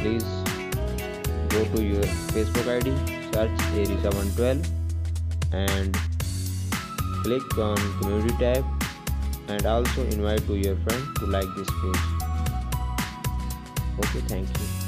please go to your facebook id search arisa 112 and click on community tab and also invite to your friend to like this page. Okay thank you.